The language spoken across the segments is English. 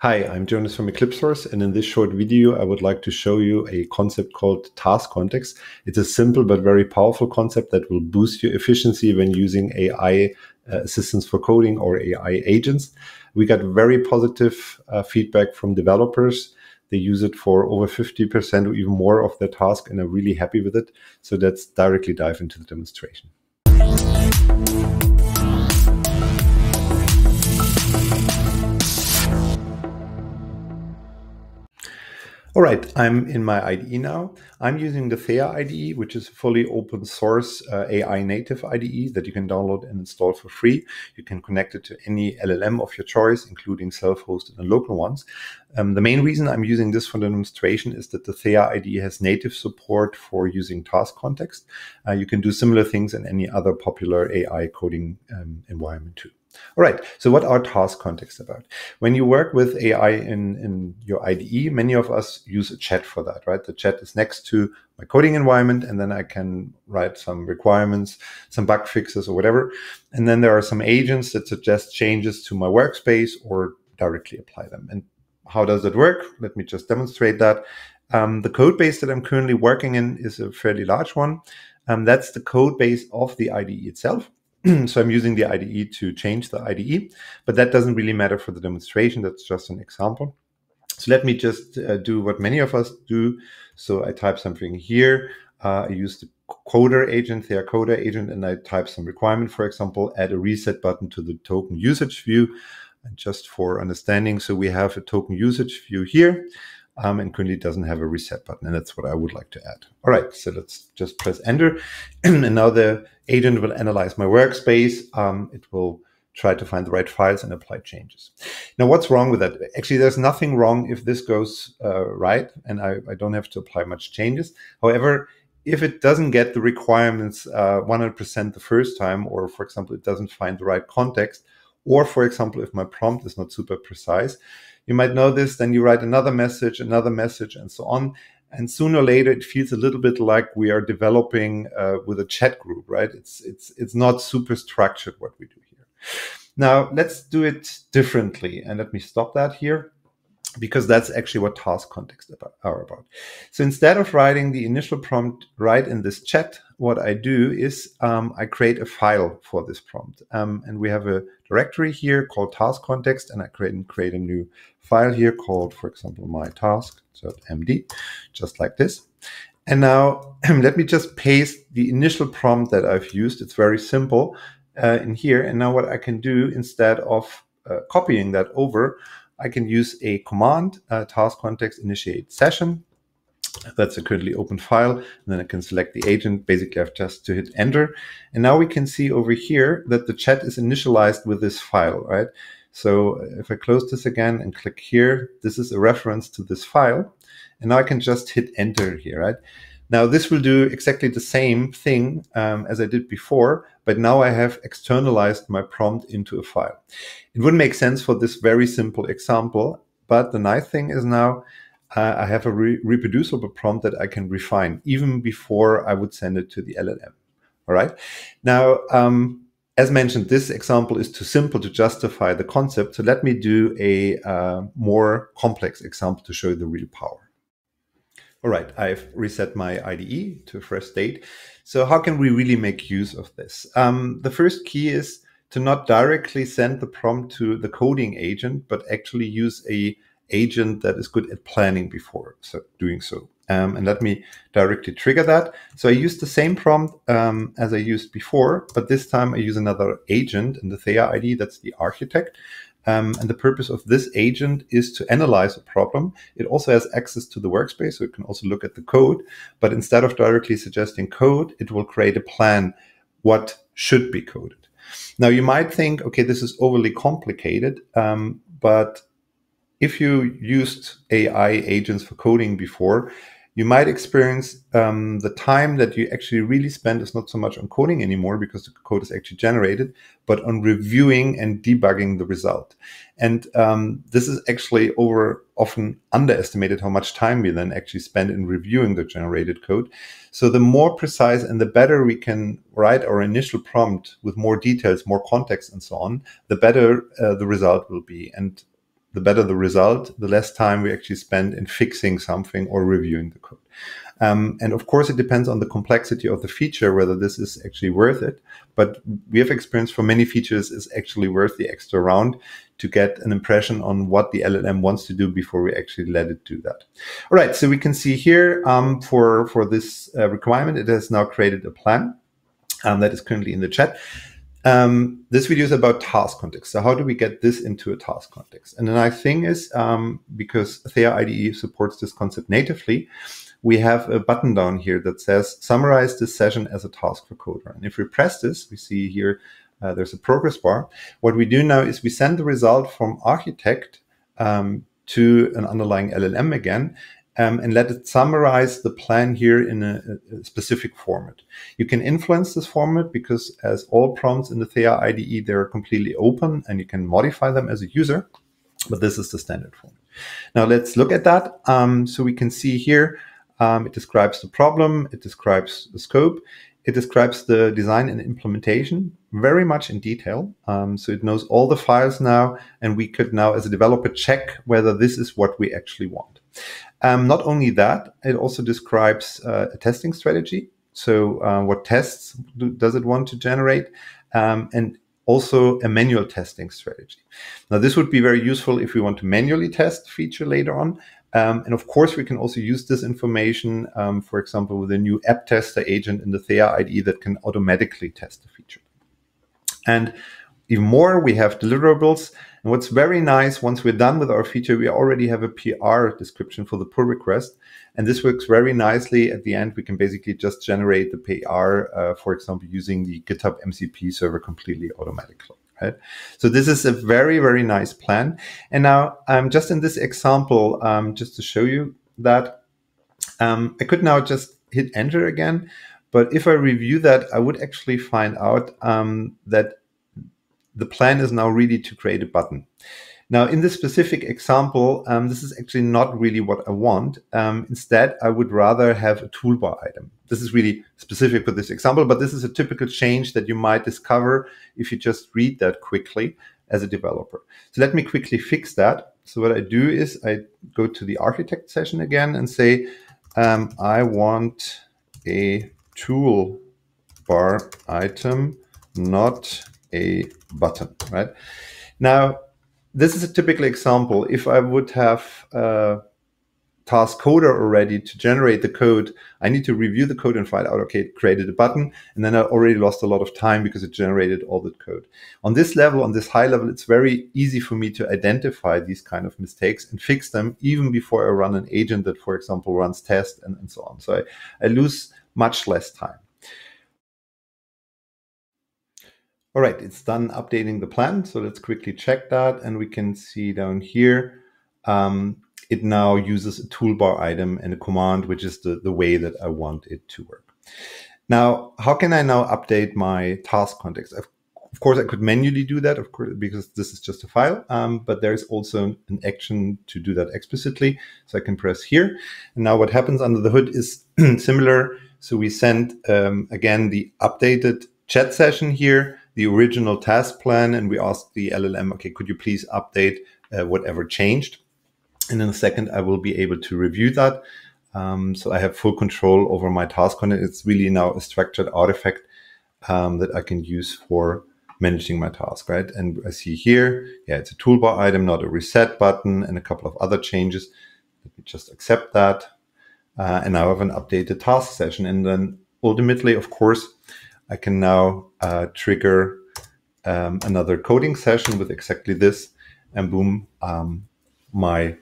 Hi, I'm Jonas from EclipseSource, and in this short video, I would like to show you a concept called task context. It's a simple but very powerful concept that will boost your efficiency when using AI uh, assistants for coding or AI agents. We got very positive uh, feedback from developers. They use it for over 50% or even more of their task and are really happy with it. So let's directly dive into the demonstration. All right, I'm in my IDE now. I'm using the Theia IDE, which is a fully open source uh, AI native IDE that you can download and install for free. You can connect it to any LLM of your choice, including self-hosted and local ones. Um, the main reason I'm using this for the demonstration is that the Theia IDE has native support for using task context. Uh, you can do similar things in any other popular AI coding um, environment too. All right. So what are task contexts about? When you work with AI in, in your IDE, many of us use a chat for that, right? The chat is next to my coding environment, and then I can write some requirements, some bug fixes or whatever. And then there are some agents that suggest changes to my workspace or directly apply them. And how does it work? Let me just demonstrate that. Um, the code base that I'm currently working in is a fairly large one. Um, that's the code base of the IDE itself. so I'm using the IDE to change the IDE, but that doesn't really matter for the demonstration. That's just an example. So let me just uh, do what many of us do. So I type something here. Uh, I use the coder agent, the coder agent, and I type some requirement, for example, add a reset button to the token usage view. And just for understanding, so we have a token usage view here um, and currently doesn't have a reset button. And that's what I would like to add. All right, so let's just press enter. and now the agent will analyze my workspace. Um, it will try to find the right files and apply changes. Now, what's wrong with that? Actually, there's nothing wrong if this goes uh, right and I, I, don't have to apply much changes. However, if it doesn't get the requirements uh, 100% the first time, or for example, it doesn't find the right context, or for example, if my prompt is not super precise, you might know this, then you write another message, another message, and so on. And sooner or later, it feels a little bit like we are developing uh, with a chat group, right? It's it's it's not super structured what we do here. Now let's do it differently, and let me stop that here because that's actually what task contexts are about. So instead of writing the initial prompt right in this chat, what I do is um, I create a file for this prompt. Um, and we have a directory here called task context, and I create, create a new file here called, for example, my task, so MD, just like this. And now let me just paste the initial prompt that I've used. It's very simple uh, in here. And now what I can do instead of uh, copying that over, I can use a command, uh, task context initiate session. That's a currently open file. And then I can select the agent. Basically, I have just to hit enter. And now we can see over here that the chat is initialized with this file, right? So if I close this again and click here, this is a reference to this file. And now I can just hit enter here, right? Now this will do exactly the same thing um, as I did before, but now I have externalized my prompt into a file. It wouldn't make sense for this very simple example, but the nice thing is now uh, I have a re reproducible prompt that I can refine even before I would send it to the LLM. All right. Now, um, as mentioned, this example is too simple to justify the concept. So let me do a uh, more complex example to show the real power. All right, I've reset my IDE to a fresh state. So how can we really make use of this? Um, the first key is to not directly send the prompt to the coding agent, but actually use a agent that is good at planning before so doing so. Um, and let me directly trigger that. So I use the same prompt um, as I used before, but this time I use another agent in the Theia ID, that's the architect. Um, and the purpose of this agent is to analyze a problem. It also has access to the workspace, so it can also look at the code. But instead of directly suggesting code, it will create a plan what should be coded. Now, you might think, okay, this is overly complicated, um, but if you used AI agents for coding before, you might experience um, the time that you actually really spend is not so much on coding anymore because the code is actually generated, but on reviewing and debugging the result. And um, this is actually over often underestimated how much time we then actually spend in reviewing the generated code. So the more precise and the better we can write our initial prompt with more details, more context, and so on, the better uh, the result will be. And the better the result, the less time we actually spend in fixing something or reviewing the code. Um, and of course, it depends on the complexity of the feature whether this is actually worth it. But we have experience for many features is actually worth the extra round to get an impression on what the LLM wants to do before we actually let it do that. All right, so we can see here um, for for this uh, requirement, it has now created a plan um, that is currently in the chat. Um, this video is about task context. So how do we get this into a task context? And the nice thing is, um, because Theia IDE supports this concept natively, we have a button down here that says summarize this session as a task for coder. And if we press this, we see here uh, there's a progress bar. What we do now is we send the result from architect um, to an underlying LLM again um, and let it summarize the plan here in a, a, specific format. You can influence this format because as all prompts in the Theia IDE, they're completely open and you can modify them as a user, but this is the standard format. Now let's look at that. Um, so we can see here, um, it describes the problem, it describes the scope, it describes the design and implementation very much in detail. Um, so it knows all the files now, and we could now, as a developer, check whether this is what we actually want. Um, not only that, it also describes uh, a testing strategy. So, uh, what tests do, does it want to generate? Um, and also a manual testing strategy. Now, this would be very useful if we want to manually test the feature later on. Um, and of course, we can also use this information, um, for example, with a new app tester agent in the Theia IDE that can automatically test the feature. And even more, we have deliverables. And what's very nice, once we're done with our feature, we already have a PR description for the pull request. And this works very nicely. At the end, we can basically just generate the PR, uh, for example, using the GitHub MCP server completely automatically. Right. So this is a very, very nice plan. And now, um, just in this example, um, just to show you that, um, I could now just hit enter again. But if I review that, I would actually find out um, that the plan is now ready to create a button. Now, in this specific example, um, this is actually not really what I want. Um, instead, I would rather have a toolbar item. This is really specific for this example, but this is a typical change that you might discover if you just read that quickly as a developer. So let me quickly fix that. So what I do is I go to the architect session again and say, um, I want a toolbar item, not a button, right? Now, this is a typical example. If I would have a task coder already to generate the code, I need to review the code and find out, okay, it created a button. And then I already lost a lot of time because it generated all that code. On this level, on this high level, it's very easy for me to identify these kind of mistakes and fix them even before I run an agent that, for example, runs tests and, and so on. So I, I lose much less time. All right, it's done updating the plan. So let's quickly check that. And we can see down here, um, it now uses a toolbar item and a command, which is the, the way that I want it to work. Now, how can I now update my task context? Of, of course, I could manually do that, of course, because this is just a file. Um, but there is also an action to do that explicitly. So I can press here. And now what happens under the hood is similar. So we send, um, again, the updated chat session here the original task plan and we asked the LLM, okay, could you please update uh, whatever changed? And in a second, I will be able to review that. Um, so I have full control over my task on it. It's really now a structured artifact um, that I can use for managing my task, right? And I see here, yeah, it's a toolbar item, not a reset button, and a couple of other changes. Let me just accept that. Uh, and now I have an updated task session. And then ultimately, of course, I can now uh, trigger um, another coding session with exactly this, and boom, um, my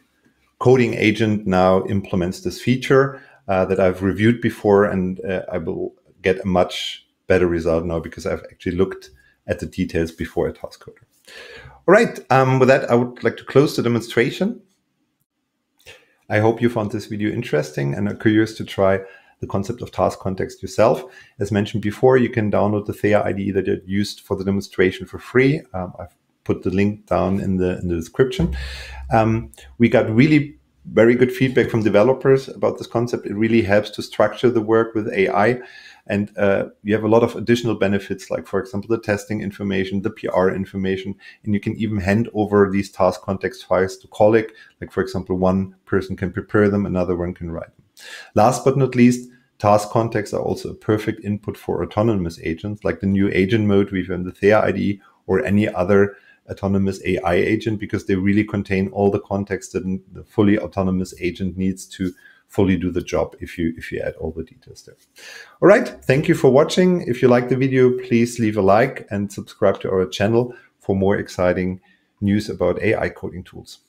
coding agent now implements this feature uh, that I've reviewed before, and uh, I will get a much better result now because I've actually looked at the details before at task coder. All right, um, with that, I would like to close the demonstration. I hope you found this video interesting and are curious to try the concept of task context yourself. As mentioned before, you can download the Theia IDE that I used for the demonstration for free. Um, I've put the link down in the in the description. Um, we got really very good feedback from developers about this concept. It really helps to structure the work with AI. And uh, you have a lot of additional benefits, like, for example, the testing information, the PR information, and you can even hand over these task context files to colleague. Like, for example, one person can prepare them, another one can write them. Last but not least, task contexts are also a perfect input for autonomous agents, like the new agent mode we have in the Theia IDE or any other autonomous AI agent, because they really contain all the context that the fully autonomous agent needs to fully do the job if you if you add all the details there. All right, thank you for watching. If you like the video, please leave a like and subscribe to our channel for more exciting news about AI coding tools.